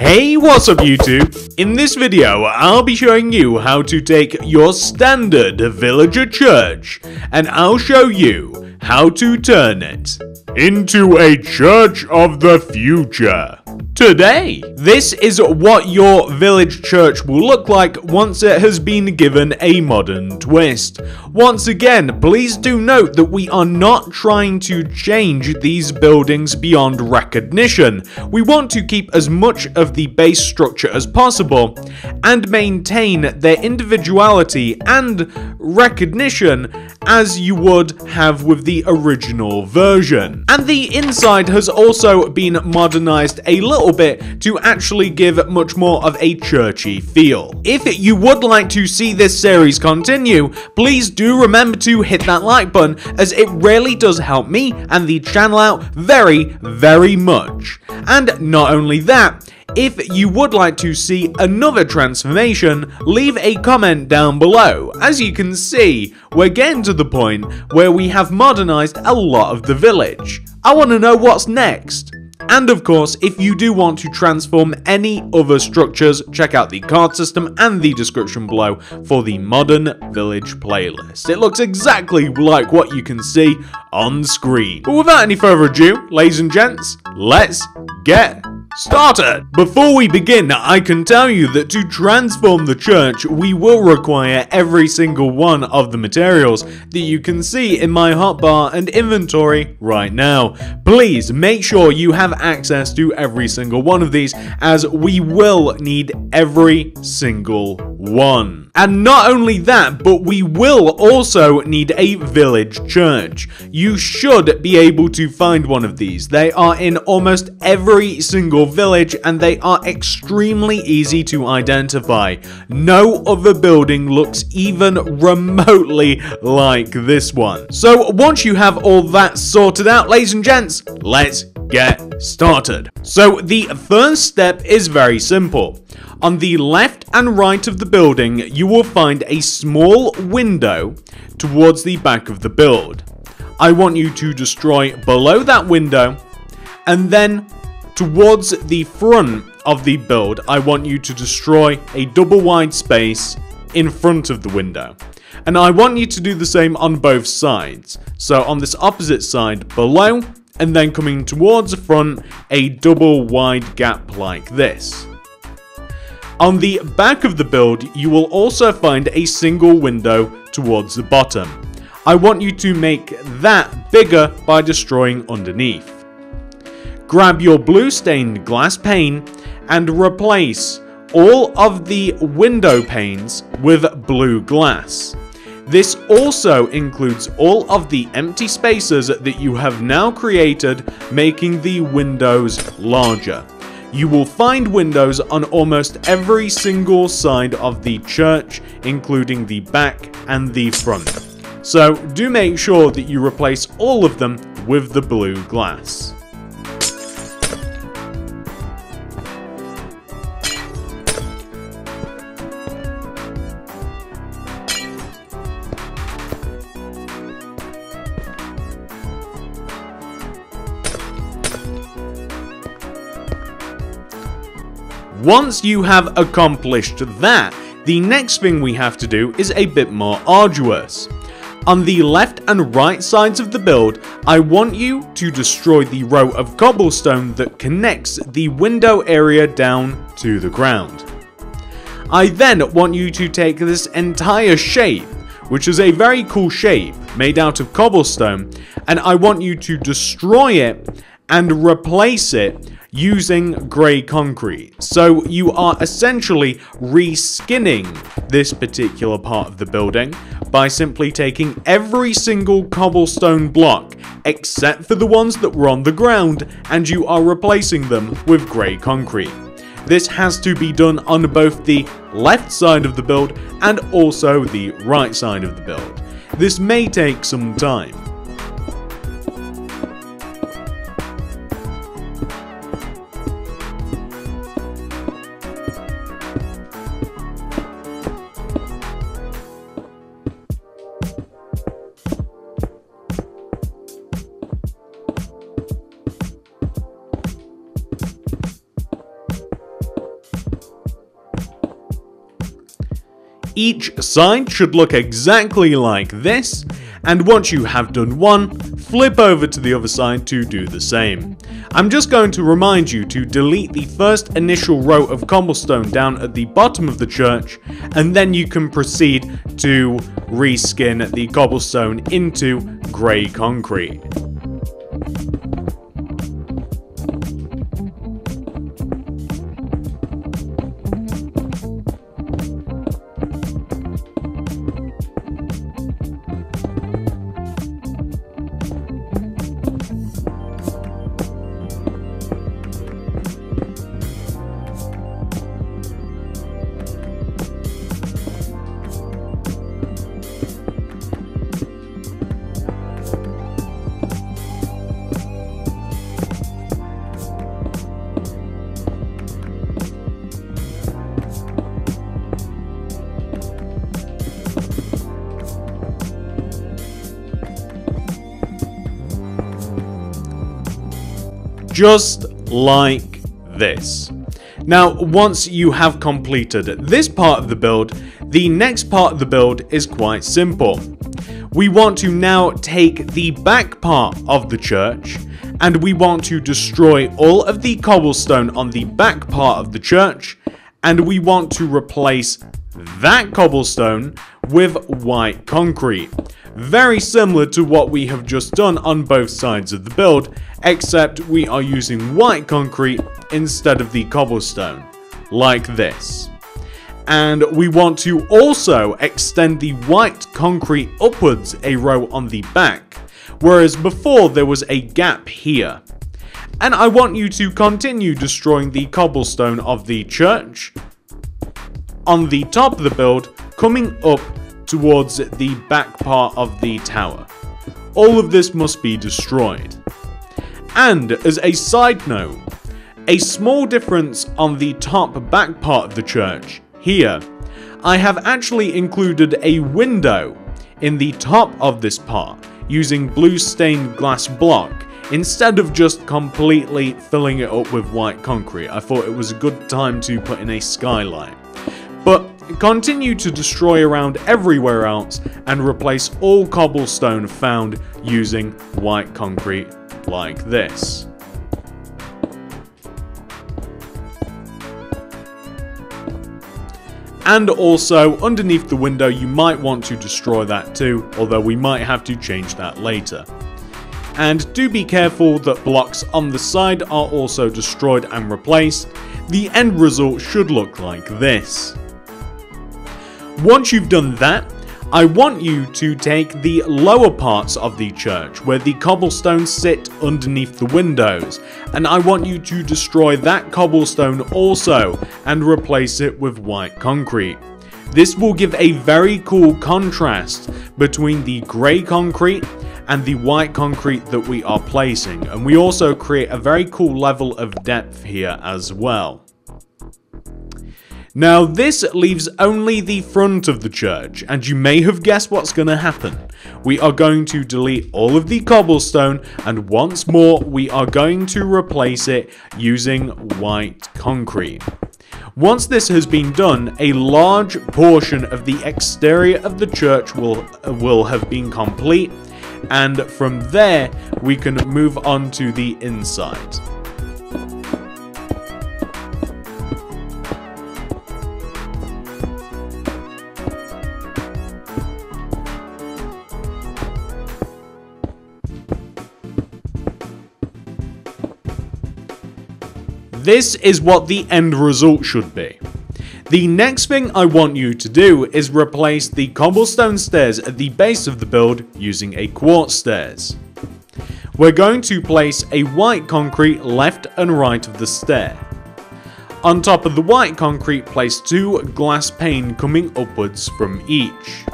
Hey, what's up YouTube? In this video, I'll be showing you how to take your standard villager church, and I'll show you how to turn it into a church of the future today. This is what your village church will look like once it has been given a modern twist. Once again, please do note that we are not trying to change these buildings beyond recognition. We want to keep as much of the base structure as possible and maintain their individuality and recognition as you would have with the original version. And the inside has also been modernized a little bit to actually give much more of a churchy feel. If you would like to see this series continue, please do remember to hit that like button as it really does help me and the channel out very, very much. And not only that, if you would like to see another transformation, leave a comment down below. As you can see, we're getting to the point where we have modernized a lot of the village. I want to know what's next. And of course, if you do want to transform any other structures, check out the card system and the description below for the Modern Village playlist. It looks exactly like what you can see on screen. But without any further ado, ladies and gents, let's get started. Before we begin, I can tell you that to transform the church, we will require every single one of the materials that you can see in my hotbar and inventory right now. Please make sure you have access to every single one of these as we will need every single one. And not only that, but we will also need a village church. You should be able to find one of these. They are in almost every single village and they are extremely easy to identify. No other building looks even remotely like this one. So once you have all that sorted out, ladies and gents, let's get started. So the first step is very simple. On the left and right of the building, you will find a small window towards the back of the build. I want you to destroy below that window, and then towards the front of the build, I want you to destroy a double wide space in front of the window. And I want you to do the same on both sides. So on this opposite side below, and then coming towards the front, a double wide gap like this. On the back of the build, you will also find a single window towards the bottom. I want you to make that bigger by destroying underneath. Grab your blue stained glass pane and replace all of the window panes with blue glass. This also includes all of the empty spaces that you have now created, making the windows larger. You will find windows on almost every single side of the church, including the back and the front. So do make sure that you replace all of them with the blue glass. Once you have accomplished that, the next thing we have to do is a bit more arduous. On the left and right sides of the build, I want you to destroy the row of cobblestone that connects the window area down to the ground. I then want you to take this entire shape, which is a very cool shape made out of cobblestone, and I want you to destroy it and replace it using grey concrete. So you are essentially reskinning this particular part of the building by simply taking every single cobblestone block except for the ones that were on the ground and you are replacing them with grey concrete. This has to be done on both the left side of the build and also the right side of the build. This may take some time. Each side should look exactly like this, and once you have done one, flip over to the other side to do the same. I'm just going to remind you to delete the first initial row of cobblestone down at the bottom of the church, and then you can proceed to reskin the cobblestone into grey concrete. Just like this. Now, once you have completed this part of the build, the next part of the build is quite simple. We want to now take the back part of the church and we want to destroy all of the cobblestone on the back part of the church and we want to replace that cobblestone with white concrete. Very similar to what we have just done on both sides of the build, except we are using white concrete instead of the cobblestone, like this. And we want to also extend the white concrete upwards a row on the back, whereas before there was a gap here. And I want you to continue destroying the cobblestone of the church on the top of the build, coming up towards the back part of the tower. All of this must be destroyed. And as a side note, a small difference on the top back part of the church, here, I have actually included a window in the top of this part using blue stained glass block instead of just completely filling it up with white concrete. I thought it was a good time to put in a skylight. Continue to destroy around everywhere else and replace all cobblestone found using white concrete like this. And also, underneath the window you might want to destroy that too, although we might have to change that later. And do be careful that blocks on the side are also destroyed and replaced. The end result should look like this. Once you've done that, I want you to take the lower parts of the church where the cobblestones sit underneath the windows and I want you to destroy that cobblestone also and replace it with white concrete. This will give a very cool contrast between the grey concrete and the white concrete that we are placing and we also create a very cool level of depth here as well. Now this leaves only the front of the church, and you may have guessed what's going to happen. We are going to delete all of the cobblestone, and once more we are going to replace it using white concrete. Once this has been done, a large portion of the exterior of the church will, will have been complete, and from there we can move on to the inside. This is what the end result should be. The next thing I want you to do is replace the cobblestone stairs at the base of the build using a quartz stairs. We're going to place a white concrete left and right of the stair. On top of the white concrete place two glass pane coming upwards from each.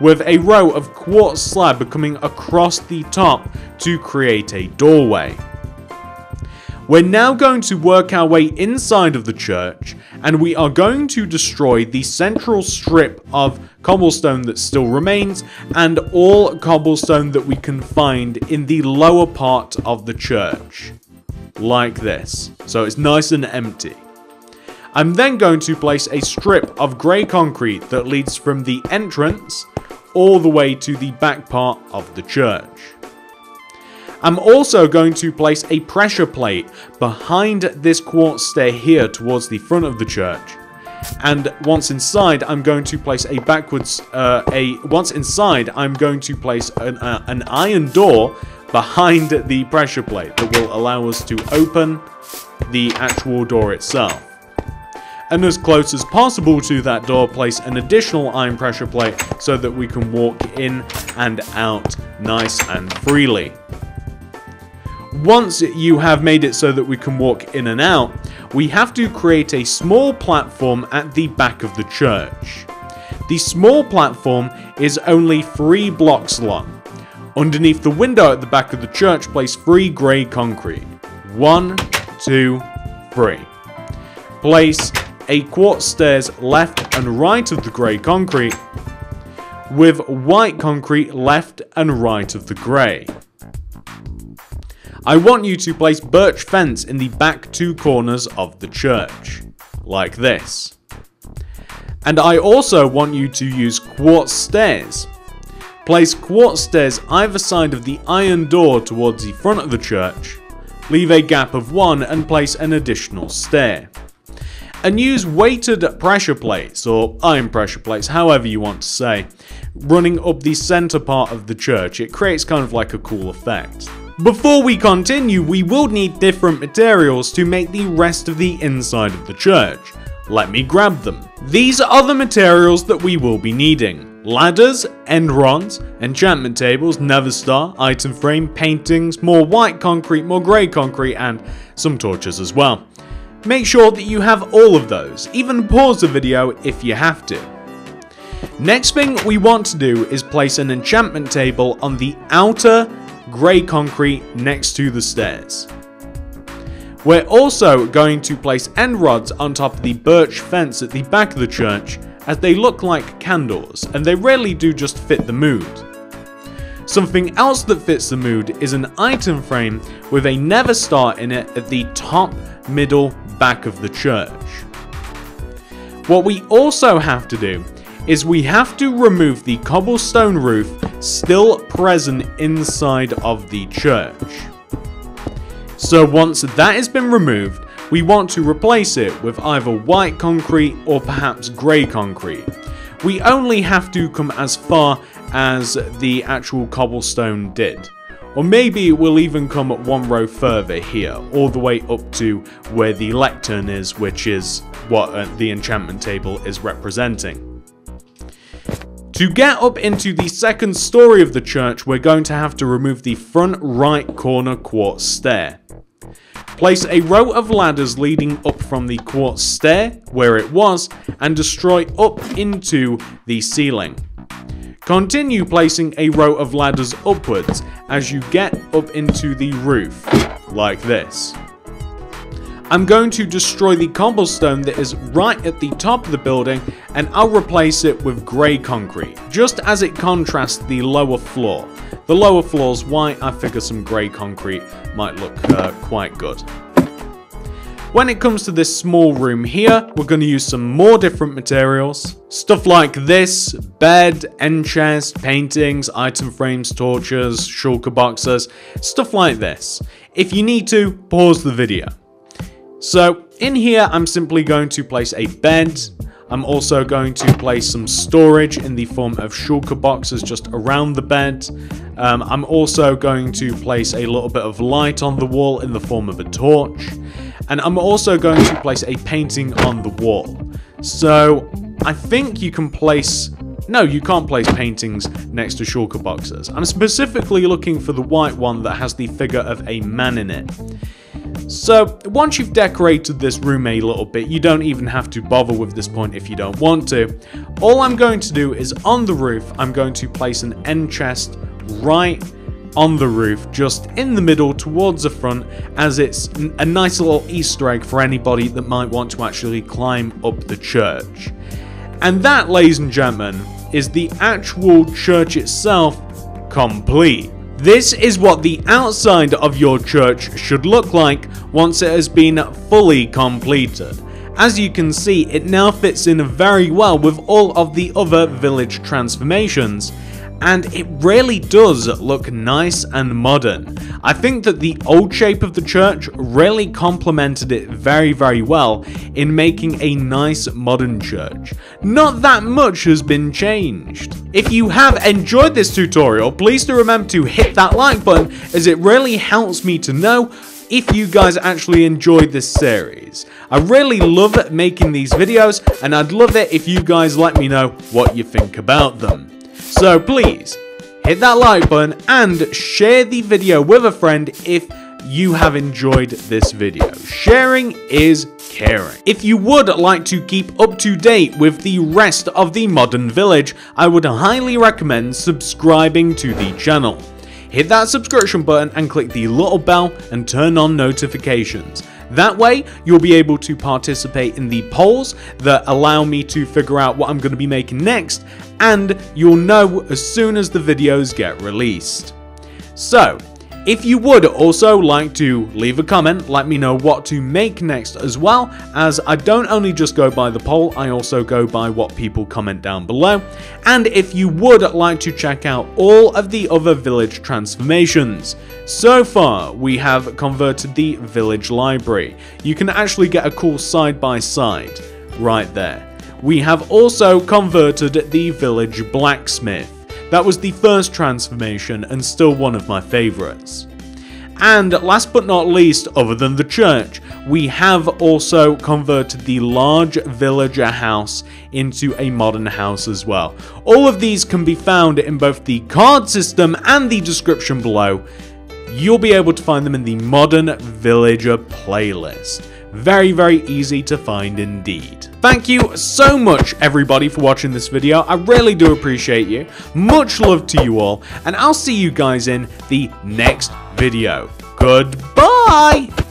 With a row of quartz slab coming across the top to create a doorway. We're now going to work our way inside of the church, and we are going to destroy the central strip of cobblestone that still remains, and all cobblestone that we can find in the lower part of the church. Like this. So it's nice and empty. I'm then going to place a strip of grey concrete that leads from the entrance all the way to the back part of the church. I'm also going to place a pressure plate behind this quartz stair here towards the front of the church. And once inside, I'm going to place a backwards, uh, a once inside, I'm going to place an, uh, an iron door behind the pressure plate that will allow us to open the actual door itself. And as close as possible to that door, place an additional iron pressure plate so that we can walk in and out nice and freely. Once you have made it so that we can walk in and out, we have to create a small platform at the back of the church. The small platform is only three blocks long. Underneath the window at the back of the church, place three grey concrete. One, two, three. Place a quartz stairs left and right of the grey concrete, with white concrete left and right of the grey. I want you to place birch fence in the back two corners of the church, like this. And I also want you to use quartz stairs. Place quartz stairs either side of the iron door towards the front of the church, leave a gap of one and place an additional stair. And use weighted pressure plates, or iron pressure plates, however you want to say, running up the centre part of the church. It creates kind of like a cool effect. Before we continue, we will need different materials to make the rest of the inside of the church. Let me grab them. These are the materials that we will be needing. Ladders, end rods, enchantment tables, nether star, item frame, paintings, more white concrete, more grey concrete, and some torches as well. Make sure that you have all of those, even pause the video if you have to. Next thing we want to do is place an enchantment table on the outer grey concrete next to the stairs. We're also going to place end rods on top of the birch fence at the back of the church as they look like candles and they really do just fit the mood. Something else that fits the mood is an item frame with a nether star in it at the top, middle, back of the church. What we also have to do is we have to remove the cobblestone roof still present inside of the church. So once that has been removed, we want to replace it with either white concrete or perhaps grey concrete. We only have to come as far as the actual cobblestone did. Or maybe we'll even come one row further here, all the way up to where the lectern is, which is what uh, the enchantment table is representing. To get up into the second story of the church, we're going to have to remove the front right corner quartz stair. Place a row of ladders leading up from the quartz stair, where it was, and destroy up into the ceiling. Continue placing a row of ladders upwards as you get up into the roof, like this. I'm going to destroy the cobblestone that is right at the top of the building and I'll replace it with grey concrete, just as it contrasts the lower floor. The lower floor's white, I figure some grey concrete might look uh, quite good. When it comes to this small room here, we're going to use some more different materials. Stuff like this, bed, end chest, paintings, item frames, torches, shulker boxes, stuff like this. If you need to, pause the video. So in here, I'm simply going to place a bed. I'm also going to place some storage in the form of shulker boxes just around the bed. Um, I'm also going to place a little bit of light on the wall in the form of a torch. And I'm also going to place a painting on the wall. So I think you can place no, you can't place paintings next to shulker boxes. I'm specifically looking for the white one that has the figure of a man in it. So, once you've decorated this room a little bit, you don't even have to bother with this point if you don't want to. All I'm going to do is on the roof, I'm going to place an end chest right on the roof, just in the middle towards the front, as it's a nice little easter egg for anybody that might want to actually climb up the church. And that, ladies and gentlemen, is the actual church itself complete. This is what the outside of your church should look like once it has been fully completed. As you can see, it now fits in very well with all of the other village transformations and it really does look nice and modern. I think that the old shape of the church really complemented it very very well in making a nice modern church. Not that much has been changed. If you have enjoyed this tutorial, please do remember to hit that like button as it really helps me to know if you guys actually enjoyed this series. I really love making these videos and I'd love it if you guys let me know what you think about them. So please, hit that like button and share the video with a friend if you have enjoyed this video. Sharing is caring. If you would like to keep up to date with the rest of the modern village, I would highly recommend subscribing to the channel. Hit that subscription button and click the little bell and turn on notifications. That way, you'll be able to participate in the polls that allow me to figure out what I'm going to be making next, and you'll know as soon as the videos get released. So, if you would also like to leave a comment, let me know what to make next as well, as I don't only just go by the poll, I also go by what people comment down below. And if you would like to check out all of the other village transformations, so far we have converted the village library. You can actually get a cool side by side right there. We have also converted the village blacksmith. That was the first transformation and still one of my favourites. And last but not least, other than the church, we have also converted the large villager house into a modern house as well. All of these can be found in both the card system and the description below. You'll be able to find them in the modern villager playlist. Very, very easy to find indeed. Thank you so much, everybody, for watching this video. I really do appreciate you. Much love to you all, and I'll see you guys in the next video. Goodbye!